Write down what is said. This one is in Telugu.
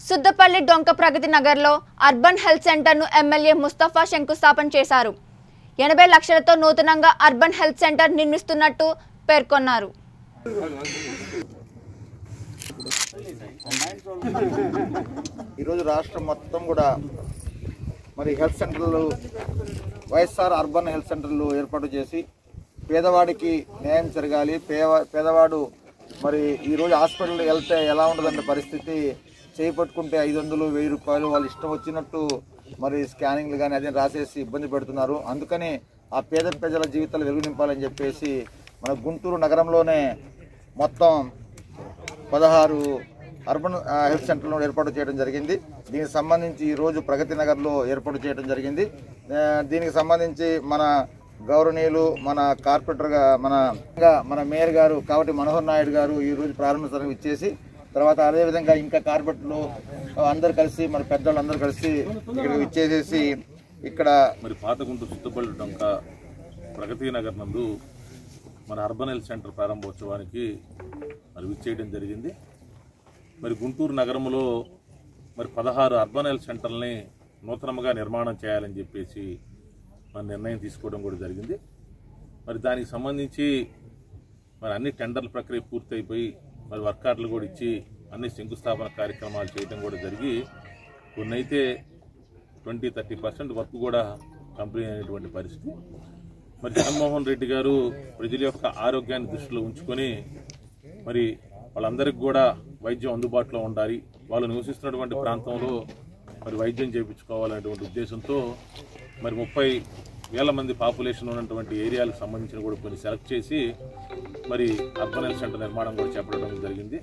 సుద్దపల్లి డొంక ప్రగతి నగర్లో అర్బన్ హెల్త్ సెంటర్ను ఎమ్మెల్యే ముస్తఫా శంకుస్థాపన చేశారు. ఎనభై లక్షలతో నూతనంగా అర్బన్ హెల్త్ సెంటర్ నిర్మిస్తున్నట్టు పేర్కొన్నారు. ఈరోజు రాష్ట్రం మొత్తం కూడా మరి హెల్త్ సెంటర్లు వైఎస్ఆర్ అర్బన్ హెల్త్ సెంటర్లు ఏర్పాటు చేసి పేదవాడికి న్యాయం జరగాలి. పేవ పేదవాడు మరి ఈరోజు హాస్పిటల్కి వెళ్తే ఎలా ఉంటుందన్న పరిస్థితి? చేపట్టుకుంటే ఐదు వందలు వెయ్యి రూపాయలు వాళ్ళు ఇష్టం వచ్చినట్టు మరి స్కానింగ్లు కానీ అదే రాసేసి ఇబ్బంది పెడుతున్నారు. అందుకని ఆ పేద ప్రజల జీవితాలు వెలుగు నింపాలని చెప్పేసి మన గుంటూరు నగరంలోనే మొత్తం పదహారు అర్బన్ హెల్త్ సెంటర్లను ఏర్పాటు చేయడం జరిగింది. దీనికి సంబంధించి ఈరోజు ప్రగతి నగర్లో ఏర్పాటు చేయడం జరిగింది. దీనికి సంబంధించి మన గౌరవనీయులు మన కార్పొరేటర్గా మన ఇంకా మన మేయర్ గారు కావటి మనోహర్ నాయుడు గారు ఈ రోజు ప్రారంభోత్సవం ఇచ్చేసి తర్వాత అదేవిధంగా ఇంకా కార్పొరేటర్లు అందరు కలిసి మన పెద్దవాళ్ళు అందరు కలిసి ఇక్కడ ఇచ్చేసేసి ఇక్కడ మరి పాతగుంట సుత్తపల్లి డొంక ప్రగతి నగర్ నందు మన అర్బన్ హెల్త్ సెంటర్ ప్రారంభోత్సవానికి మరి విచ్చేయడం జరిగింది. మరి గుంటూరు నగరంలో మరి పదహారు అర్బన్ హెల్త్ సెంటర్ని నూతనంగా నిర్మాణం చేయాలని చెప్పేసి మరి నిర్ణయం తీసుకోవడం కూడా జరిగింది. మరి దానికి సంబంధించి మరి అన్ని టెండర్ల ప్రక్రియ పూర్తయిపోయి మరి వర్కార్లు కూడా ఇచ్చి అన్ని శంకుస్థాపన కార్యక్రమాలు చేయడం కూడా జరిగి కొన్ని అయితే ట్వంటీ థర్టీ పర్సెంట్ వర్క్ కూడా కంప్లీట్ అయినటువంటి పరిస్థితి. మరి జగన్మోహన్ రెడ్డి గారు ప్రజల యొక్క ఆరోగ్యాన్ని దృష్టిలో ఉంచుకొని మరి వాళ్ళందరికీ కూడా వైద్యం అందుబాటులో ఉండాలి. వాళ్ళు నివసిస్తున్నటువంటి ప్రాంతంలో మరి వైద్యం చేయించుకోవాలనేటువంటి ఉద్దేశంతో మరి ముప్పై వేల మంది పాపులేషన్ ఉన్నటువంటి ఏరియాలకు సంబంధించిన కూడా కొన్ని సెలెక్ట్ చేసి మరి అర్బన్ సెంటర్ నిర్మాణం కూడా చేపట్టడం జరిగింది.